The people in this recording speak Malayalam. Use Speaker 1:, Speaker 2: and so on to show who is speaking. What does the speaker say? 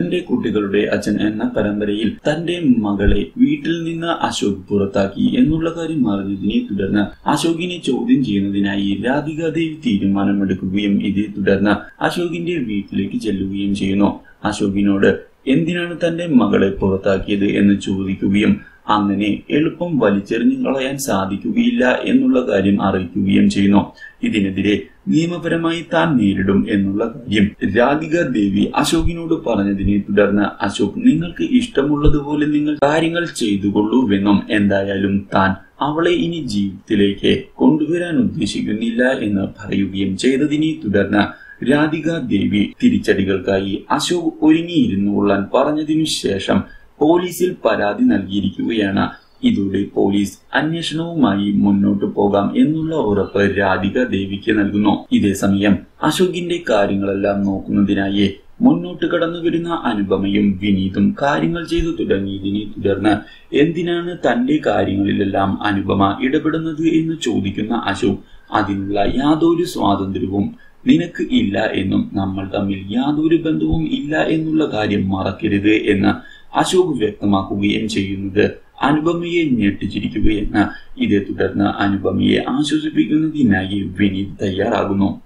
Speaker 1: തന്റെ കുട്ടികളുടെ അച്ഛൻ എന്ന പരമ്പരയിൽ തന്റെ മകളെ വീട്ടിൽ നിന്ന് അശോക് പുറത്താക്കി എന്നുള്ള കാര്യം അറിഞ്ഞതിനെ തുടർന്ന് അശോകിനെ ചോദ്യം ചെയ്യുന്നതിനായി രാധിക ദേവി തീരുമാനമെടുക്കുകയും ഇതേ തുടർന്ന് അശോകിന്റെ വീട്ടിലേക്ക് ചെല്ലുകയും ചെയ്യുന്നു. അശോകിനോട് എന്തിനാണ് തന്റെ മകളെ പുറത്താക്കിയത്? എന്ന് ചോദിക്കുകയും അങ്ങനെ എളുപ്പം വലിച്ചെറിഞ്ഞു കളയാൻ സാധിക്കുകയില്ല എന്നുള്ള കാര്യം അറിയിക്കുകയും ചെയ്യുന്നു. ഇതിനെതിരെ നിയമപരമായി താൻ നേരിടും എന്നുള്ള കാര്യം രാധിക ദേവി അശോകിനോട് പറഞ്ഞതിനെ തുടർന്ന് അശോക് നിങ്ങൾക്ക് ഇഷ്ടമുള്ളതുപോലെ നിങ്ങൾ കാര്യങ്ങൾ ചെയ്തുകൊള്ളൂവെന്നും എന്തായാലും താൻ അവളെ ഇനി ജീവിതത്തിലേക്ക് കൊണ്ടുവരാൻ ഉദ്ദേശിക്കുന്നില്ല എന്ന് പറയുകയും ചെയ്തതിനെ തുടർന്ന് രാധിക ദേവി തിരിച്ചടികൾക്കായി അശോക് ഒരുങ്ങിയിരുന്നു കൊള്ളാൻ പറഞ്ഞതിനു ശേഷം പോലീസിൽ പരാതി നൽകിയിരിക്കുകയാണ്. ഇതോടെ പോലീസ് അന്വേഷണവുമായി മുന്നോട്ട് പോകാം എന്നുള്ള ഉറപ്പ് രാധിക ദേവിക്ക് നൽകുന്നു. ഇതേസമയം അശോകിന്റെ കാര്യങ്ങളെല്ലാം നോക്കുന്നതിനായി മുന്നോട്ട് കടന്നു വരുന്ന അനുപമയും വിനീതും കാര്യങ്ങൾ ചെയ്തു തുടങ്ങിയതിനെ തുടർന്ന് എന്തിനാണ് തന്റെ കാര്യങ്ങളിലെല്ലാം അനുപമ ഇടപെടുന്നത് എന്ന് ചോദിക്കുന്ന അശോക് അതിനുള്ള യാതൊരു സ്വാതന്ത്ര്യവും നിനക്ക് ഇല്ല എന്നും നമ്മൾ തമ്മിൽ യാതൊരു ബന്ധവും ഇല്ല എന്നുള്ള കാര്യം മറക്കരുത് എന്ന് അശോക് വ്യക്തമാക്കുകയും ചെയ്യുന്നത് അനുപമയെ ഞെട്ടിച്ചിരിക്കുകയെന്ന് ഇതേ തുടർന്ന് അനുപമയെ ആശ്വസിപ്പിക്കുന്നതിനായി വിനീത് തയ്യാറാകുന്നു.